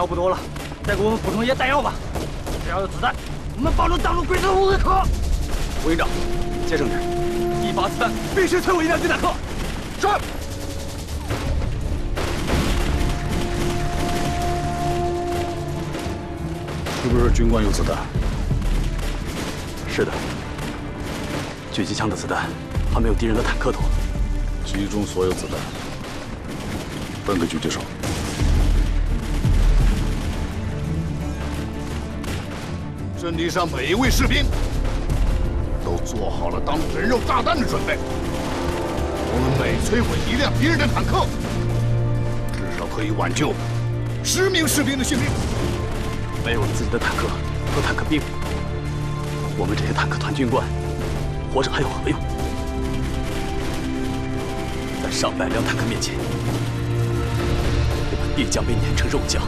药不多了，再给我们补充一些弹药吧。只要有子弹，我们保证挡住鬼子的乌兹克。吴营长，接生点，一发子弹必须摧毁一辆军坦克。是。是不是军官有子弹？是的，狙击枪的子弹还没有敌人的坦克多。集中所有子弹，分给狙击手。阵地上每一位士兵都做好了当人肉炸弹的准备。我们每摧毁一辆敌人的坦克，至少可以挽救十名士兵的性命。没有了自己的坦克和坦克兵，我们这些坦克团军官活着还有何用？在上百辆坦克面前，我们必将被碾成肉酱。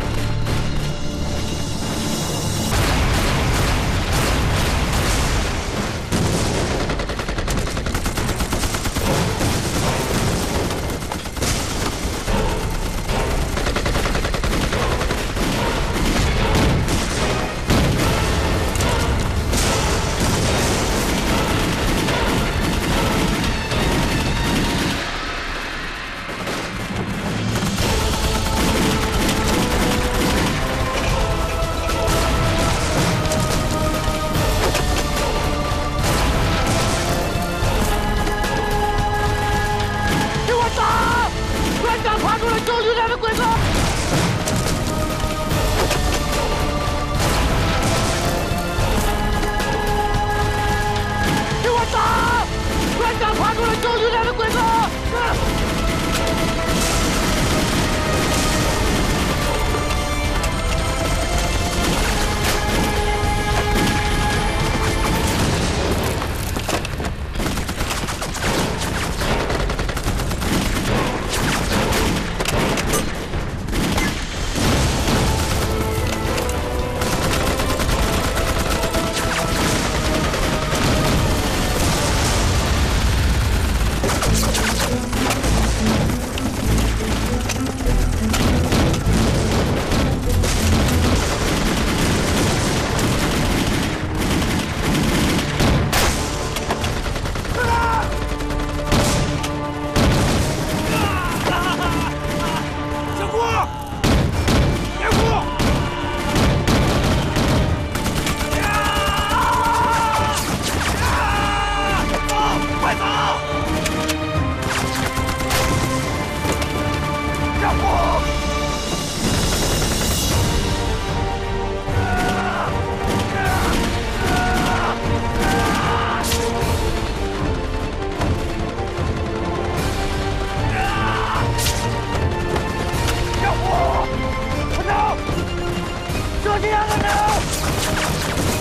说这样的人。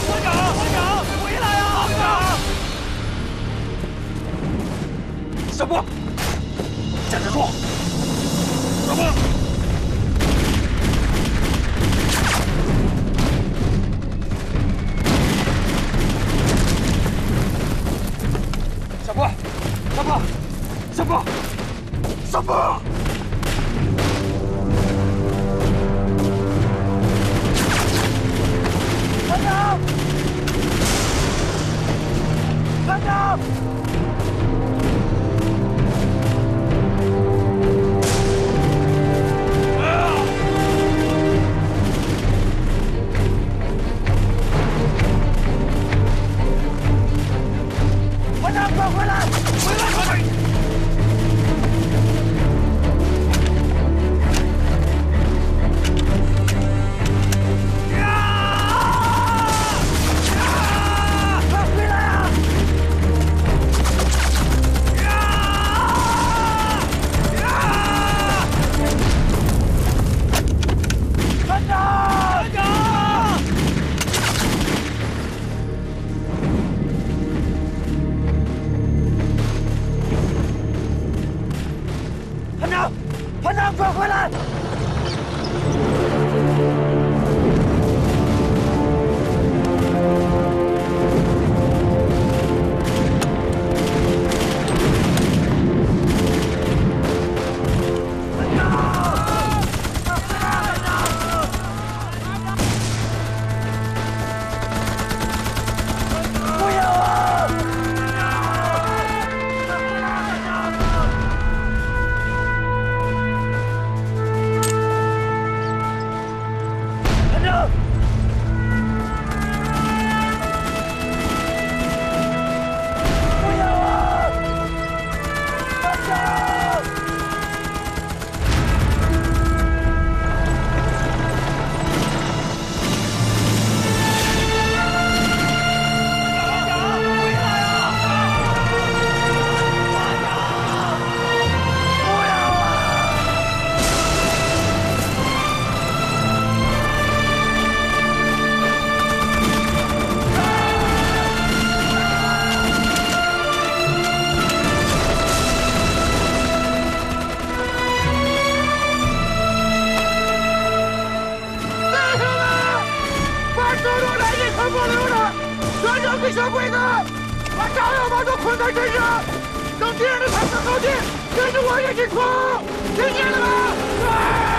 团长，团长，回来啊！团长，小波，站着说，小波。快回来！团长转回来！小鬼子，把炸药包都捆在身上，等敌人的坦克靠近，跟着我一起冲！听见了吗？